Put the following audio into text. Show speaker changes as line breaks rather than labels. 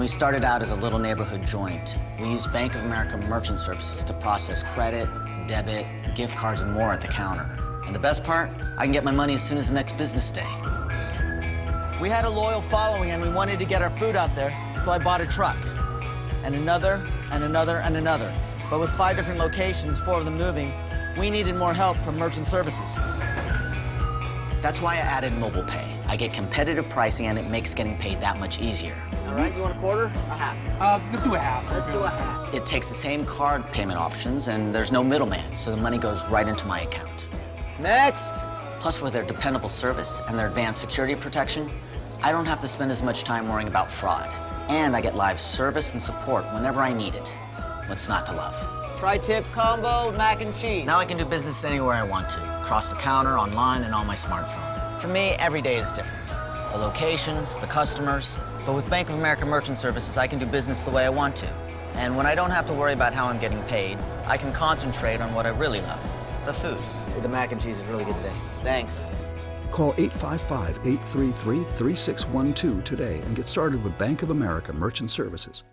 When we started out as a little neighborhood joint, we used Bank of America Merchant Services to process credit, debit, gift cards, and more at the counter. And the best part? I can get my money as soon as the next business day. We had a loyal following and we wanted to get our food out there, so I bought a truck. And another, and another, and another. But with five different locations, four of them moving, we needed more help from merchant services. That's why I added mobile pay. I get competitive pricing and it makes getting paid that much easier.
All right, you want a quarter? A half.
Uh, let's do a half.
Let's do a half.
It takes the same card payment options and there's no middleman, so the money goes right into my account.
Next.
Plus, with their dependable service and their advanced security protection, I don't have to spend as much time worrying about fraud. And I get live service and support whenever I need it. What's not to love?
Tri-tip combo, mac and cheese.
Now I can do business anywhere I want to, across the counter, online, and on my smartphone. For me, every day is different. The locations, the customers, but with Bank of America Merchant Services, I can do business the way I want to. And when I don't have to worry about how I'm getting paid, I can concentrate on what I really love, the food.
The mac and cheese is really good today.
Thanks.
Call 855 833 3612 today and get started with Bank of America Merchant Services.